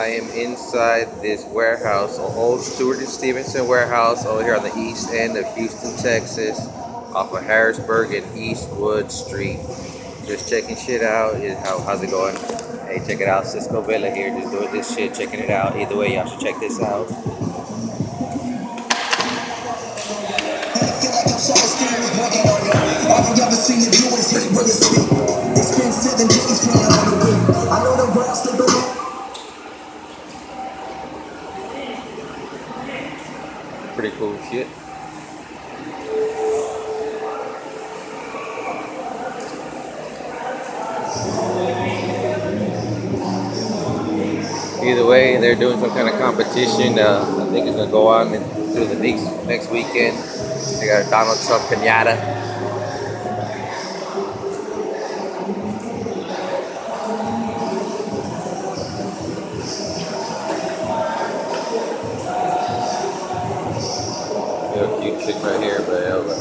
I am inside this warehouse, an old Stewart and Stevenson warehouse over here on the east end of Houston, Texas, off of Harrisburg and Eastwood Street. Just checking shit out. How, how's it going? Hey, check it out. Cisco Villa here, just doing this shit, checking it out. Either way, y'all should check this out. Cool shit. Either way, they're doing some kind of competition. Uh, I think it's gonna go on through the next next weekend. They got a Donald Trump pinata. Real cute chick right here, but